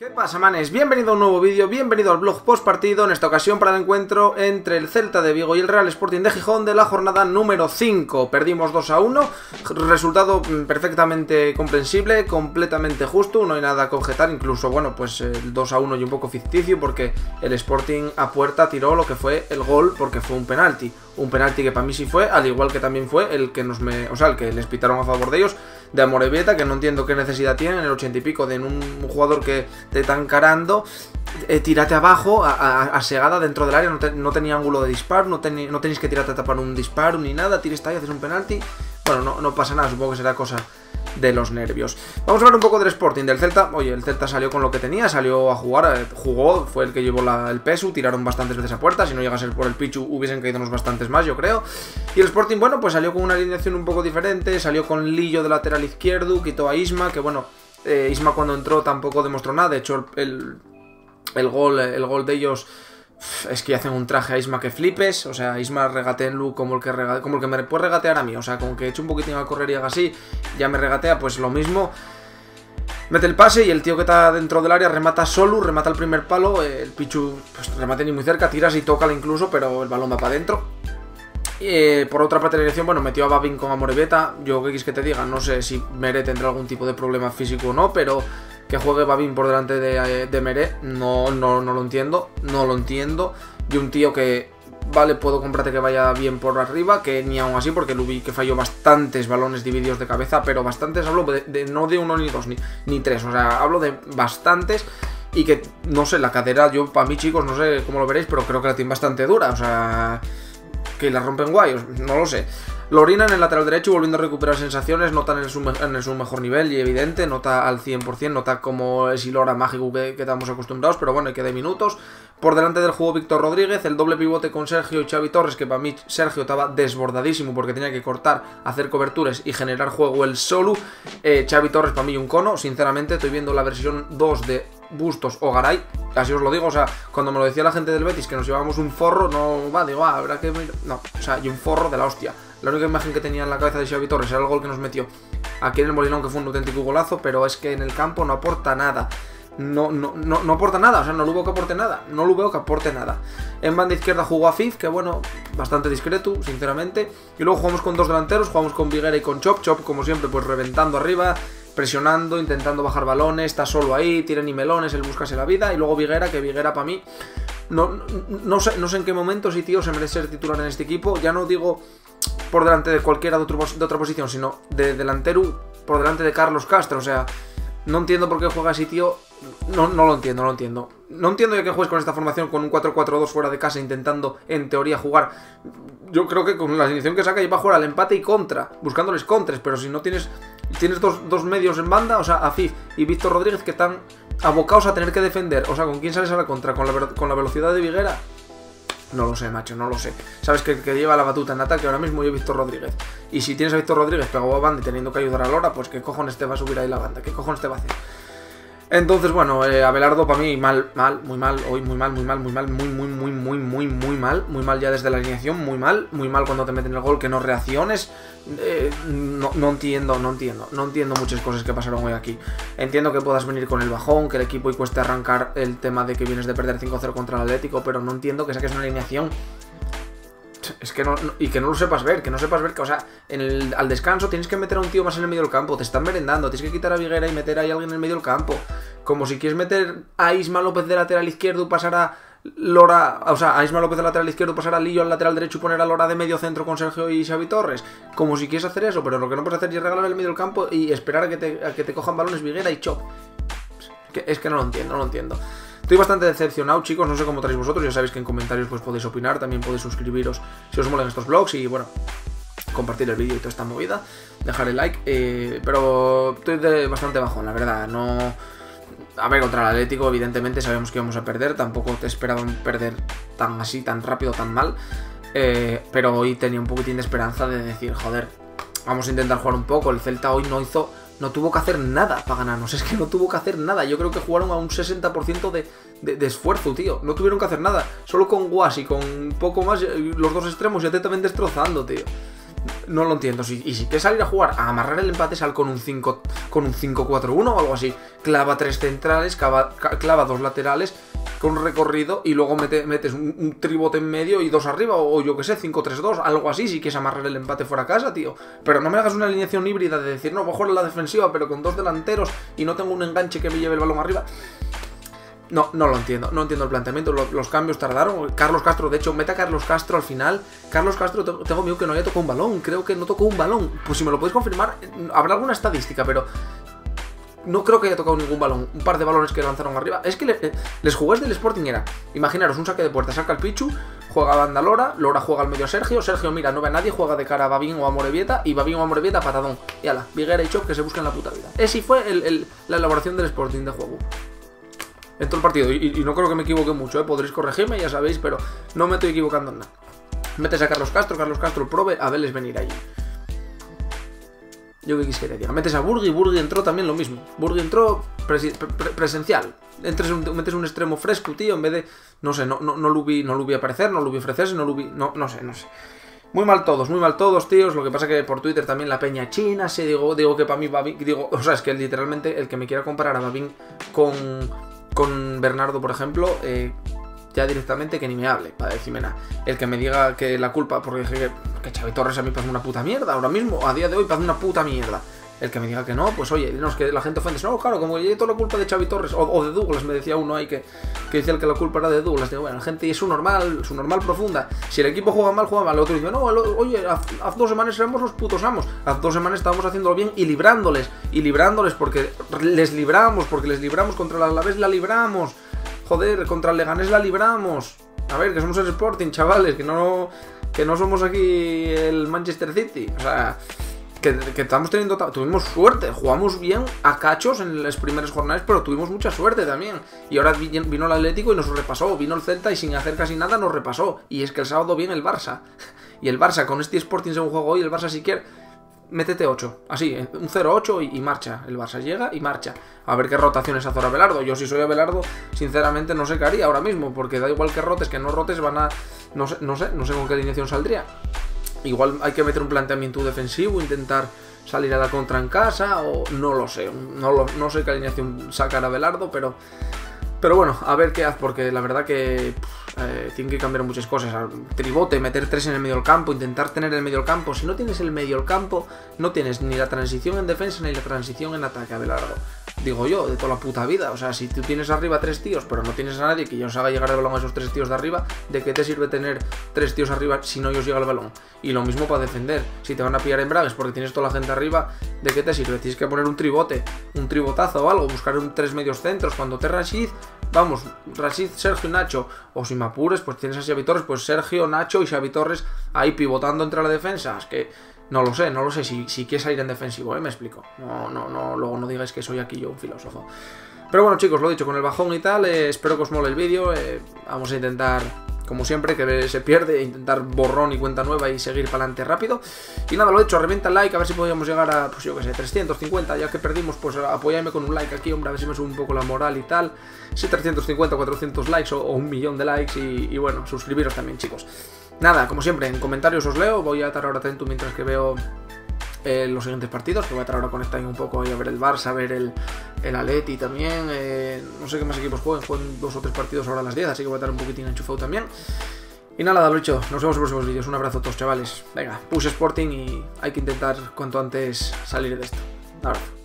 ¿Qué pasa, manes? Bienvenido a un nuevo vídeo, bienvenido al blog post partido, en esta ocasión para el encuentro entre el Celta de Vigo y el Real Sporting de Gijón de la jornada número 5. Perdimos 2 a 1, resultado perfectamente comprensible, completamente justo, no hay nada que objetar, incluso, bueno, pues el 2 a 1 y un poco ficticio porque el Sporting a puerta tiró lo que fue el gol porque fue un penalti. Un penalti que para mí sí fue, al igual que también fue el que nos me, o sea, el que les pitaron a favor de ellos de Amorebieta, que no entiendo qué necesidad tiene en el 80 y pico de un, jugador que te está encarando, eh, tírate abajo, a, segada dentro del área, no, tenía ángulo de disparo, no, no tenéis que tirarte a tapar un disparo ni nada, tires ahí, haces un penalti. Bueno, no, no pasa nada, supongo que será cosa de los nervios. Vamos a hablar un poco del Sporting, del Celta. Oye, el Celta salió con lo que tenía, salió a jugar, eh, jugó, fue el que llevó el peso, tiraron bastantes veces a puerta. Si no llegase por el Pichu, hubiesen caído unos bastantes más, yo creo. Y el Sporting, bueno, pues salió con una alineación un poco diferente, salió con Lillo de lateral izquierdo, quitó a Isma, que bueno, eh, Isma cuando entró tampoco demostró nada. De hecho, el, el gol, el gol de ellos es que hacen un traje a Isma que flipes, o sea, Isma regatea en Lu como el que como el que me puede regatear a mí, o sea, como que he hecho un poquitín a correr y haga así, ya me regatea, pues lo mismo. Mete el pase y el tío que está dentro del área remata solo, remata el primer palo, el Pichu pues remate ni muy cerca, tiras y tócala incluso, pero el balón va para adentro. Eh, por otra parte la dirección, bueno, metió a Babin con Amorebeta. Yo, ¿qué quieres que te diga? No sé si Mere tendrá algún tipo de problema físico o no, pero que juegue Babin por delante de, de Meré, no, no, no lo entiendo, no lo entiendo. Y un tío que, vale, puedo comprarte que vaya bien por arriba, que ni aún así, porque lo vi que falló bastantes balones divididos de cabeza, pero bastantes, hablo de, no de uno ni dos, ni, ni tres, o sea, hablo de bastantes. Y que, no sé, la cadera, yo para mí, chicos, no sé cómo lo veréis, pero creo que la tiene bastante dura, o sea, que la rompen guay, no lo sé. Lorina en el lateral derecho, volviendo a recuperar sensaciones, nota en su, en su mejor nivel y evidente, nota al 100%, nota como es Ilora mágico que, que, estamos acostumbrados, pero bueno, que de minutos. Por delante del juego Víctor Rodríguez, el doble pivote con Sergio y Xavi Torres, que para mí Sergio estaba desbordadísimo porque tenía que cortar, hacer coberturas y generar juego el solo. Eh, Xavi Torres para mí un cono, sinceramente, estoy viendo la versión 2 de Bustos o Garay, así os lo digo, o sea, cuando me lo decía la gente del Betis que nos llevábamos un forro, no, va, digo, ah, habrá que... No, o sea, y un forro de la hostia. La única imagen que tenía en la cabeza de Xavi Torres era el gol que nos metió aquí en el Molinón, que fue un auténtico golazo, pero es que en el campo no aporta nada. No, no, no, no aporta nada, o sea, no lo veo que aporte nada. No lo veo que aporte nada. En banda izquierda jugó a Fif, que bueno, bastante discreto, sinceramente. Y luego jugamos con dos delanteros, jugamos con Viguera y con Chop. Chop, como siempre, pues reventando arriba, presionando, intentando bajar balones, está solo ahí, tira ni melones, él buscase la vida. Y luego Viguera, que Viguera para mí, no, no, sé, no sé en qué momento si tío se merece ser titular en este equipo. Ya no digo por delante de cualquiera de, de otra posición, sino de delantero por delante de Carlos Castro. O sea, no entiendo por qué juega así, tío. No, no lo entiendo, no lo entiendo. No entiendo ya que juegues con esta formación con un 4-4-2 fuera de casa intentando, en teoría, jugar. Yo creo que con la alineación que saca va a jugar al empate y contra, buscándoles contres, pero si no tienes tienes dos, medios en banda, o sea, Afif y Víctor Rodríguez que están abocados a tener que defender. O sea, ¿con quién sales a la contra? ¿Con la, con la velocidad de Viguera? No lo sé, macho, no lo sé. Sabes que, lleva la batuta en ataque ahora mismo yo Víctor Rodríguez. Y si tienes a Víctor Rodríguez pegado a banda y teniendo que ayudar a Lora, pues qué cojones te va a subir ahí la banda, qué cojones te va a hacer. Entonces, bueno, eh, Abelardo para mí mal, mal, muy mal, hoy muy mal, muy mal, muy mal, muy, muy, muy, muy, muy, muy mal, muy mal ya desde la alineación, muy mal, muy mal cuando te meten el gol, que no reacciones. Eh, no, no, entiendo, no entiendo, no entiendo muchas cosas que pasaron hoy aquí. Entiendo que puedas venir con el bajón, que el equipo y cueste arrancar el tema de que vienes de perder 5-0 contra el Atlético, pero no entiendo que saques una alineación es que no, y que no lo sepas ver, que no sepas ver que, o sea, en el, al descanso tienes que meter a un tío más en el medio del campo, te están merendando, tienes que quitar a Viguera y meter ahí a alguien en el medio del campo. Como si quieres meter a Isma López de lateral izquierdo y pasar a Lora, o sea, a Isma López de lateral izquierdo, pasar a Lillo al lateral derecho y poner a Lora de medio centro con Sergio y Xavi Torres. Como si quieres hacer eso, pero lo que no puedes hacer es regalar el medio del campo y esperar a que te, a que te cojan balones Viguera y Chop. es que no lo entiendo, no lo entiendo. Estoy bastante decepcionado, chicos, no sé cómo traéis vosotros, ya sabéis que en comentarios pues podéis opinar, también podéis suscribiros si os molan estos vlogs y bueno, compartir el vídeo y toda esta movida, dejar el like, eh, pero estoy de bastante bajón, la verdad, no... A ver, contra el Atlético, evidentemente sabemos que vamos a perder, tampoco te esperaban perder tan así, tan rápido, tan mal, eh, pero hoy tenía un poquitín de esperanza de decir, joder, vamos a intentar jugar un poco, el Celta hoy no hizo no tuvo que hacer nada para ganarnos. Es que no tuvo que hacer nada. Yo creo que jugaron a un 60% de, esfuerzo, tío. No tuvieron que hacer nada. Solo con Guas y con poco más, eh, los dos extremos ya te también destrozando, tío. no lo entiendo. Si, y si quieres salir a jugar a amarrar el empate, sal con un 5 con un 5-4-1 o algo así. Clava tres centrales, clava dos laterales con un recorrido y luego metes un, tribote en medio y dos arriba, o, yo que sé, 5-3-2, algo así, si quieres amarrar el empate fuera a casa, tío. Pero no me hagas una alineación híbrida de decir, no, voy a jugar la defensiva, pero con dos delanteros y no tengo un enganche que me lleve el balón arriba. No, no lo entiendo, no entiendo el planteamiento, los, cambios tardaron. Carlos Castro, de hecho, mete a Carlos Castro al final. Carlos Castro, tengo miedo que no haya tocado un balón, creo que no tocó un balón. Pues si me lo podéis confirmar, habrá alguna estadística, pero no creo que haya tocado ningún balón. Un par de balones que lanzaron arriba. Es que eh, les jugué del Sporting era, imaginaros, un saque de puerta, saca el Pichu, juega a banda Lora, Lora juega al medio Sergio, Sergio mira, no ve a nadie, juega de cara a Babín o a Morevieta, y Babín o a Morevieta patadón. Y ala, Viguera y Chop que se buscan la puta vida. Ese fue la elaboración del Sporting de juego en todo el partido. Y, no creo que me equivoque mucho, ¿eh? podréis corregirme, ya sabéis, pero no me estoy equivocando en nada. Metes a Carlos Castro, Carlos Castro prove a verles venir allí. Yo qué quisiera decir. Metes a Burgi, Burgi entró también lo mismo. Burgi entró presencial. Entres un, metes un extremo fresco, tío, en vez de. No sé, no, no, no lo vi, no lo vi aparecer, no lo vi ofrecerse, no lo vi. No, no sé, no sé. Muy mal todos, muy mal todos, tíos. Lo que pasa que por Twitter también la peña china, se digo, digo que para mí Babin, digo, o sea, es que literalmente el que me quiera comparar a Babin con con Bernardo, por ejemplo, eh, ya directamente que ni me hable, para decirme nada. El que me diga que la culpa, porque que, que Xavi Torres a mí parece una puta mierda, ahora mismo, a día de hoy parece una puta mierda. El que me diga que no, pues oye, no, es que la gente ofende. No, claro, como que toda la culpa de Xavi Torres o, de Douglas, me decía uno ahí que, que decía que la culpa era de Douglas. Digo, bueno, la gente es su normal, su normal profunda. Si el equipo juega mal, juega mal. El otro dice, no, oye, haz, dos semanas éramos los putos amos. Haz dos semanas estábamos haciéndolo bien y librándoles. Y librándoles porque les libramos, porque les libramos contra la Alavés, la libramos. Joder, contra el Leganés la libramos. A ver, que somos el Sporting, chavales, que no, que no somos aquí el Manchester City. O sea que, estamos teniendo. Tuvimos suerte, jugamos bien a cachos en las primeras jornadas, pero tuvimos mucha suerte también. Y ahora vino el Atlético y nos repasó. Vino el Celta y sin hacer casi nada nos repasó. Y es que el sábado viene el Barça. Y el Barça, con este Sporting según juego hoy, el Barça si quiere. Métete 8, así, un 0-8 y, marcha. El Barça llega y marcha. A ver qué rotaciones hace ahora Belardo. Yo, si soy Abelardo, sinceramente no sé qué haría ahora mismo, porque da igual que rotes, que no rotes, van a. No sé, no sé, no sé con qué alineación saldría. Igual hay que meter un planteamiento defensivo, intentar salir a la contra en casa, o no lo sé. No, no sé qué alineación sacar a Belardo, pero. Pero bueno, a ver qué hace, porque la verdad que eh, tiene que cambiar muchas cosas. Tribote, meter tres en el medio del campo, intentar tener el medio del campo. Si no tienes el medio del campo, no tienes ni la transición en defensa ni la transición en ataque, Abelardo digo yo, de toda la puta vida. O sea, si tú tienes arriba tres tíos, pero no tienes a nadie que ya os haga llegar el balón a esos tres tíos de arriba, ¿de qué te sirve tener tres tíos arriba si no os llega el balón? Y lo mismo para defender. Si te van a pillar en bragues porque tienes toda la gente arriba, ¿de qué te sirve? Tienes que poner un tribote, un tribotazo o algo, buscar un tres medios centros. Cuando te Rashid, vamos, Rashid, Sergio, Nacho, o si me pues tienes a Xavi Torres, pues Sergio, Nacho y Xavi Torres ahí pivotando entre la defensa. Es que no lo sé, no lo sé. Si, si quieres salir en defensivo, ¿eh? me explico. No, no, no, luego no digáis que soy aquí yo un filósofo. Pero bueno, chicos, lo he dicho con el bajón y tal. Eh, espero que os mole el vídeo. Eh, vamos a intentar, como siempre, que se pierde, intentar borrón y cuenta nueva y seguir para adelante rápido. Y nada, lo he hecho, revienta el like, a ver si podíamos llegar a, pues yo que sé, 350. Ya que perdimos, pues apoyadme con un like aquí, hombre, a ver si me sube un poco la moral y tal. Si 350, 400 likes o, un millón de likes. Y, y bueno, suscribiros también, chicos. Nada, como siempre, en comentarios os leo. Voy a estar ahora atento mientras que veo eh, los siguientes partidos. Que voy a estar ahora conectado un poco a ver el Barça, a ver el, el Aleti también. Eh, no sé qué más equipos jueguen. Jueguen dos o tres partidos ahora a las 10, así que voy a estar un poquitín enchufado también. Y nada, dicho, nos vemos en los próximos vídeos. Un abrazo a todos, chavales. Venga, push Sporting y hay que intentar cuanto antes salir de esto. Un abrazo.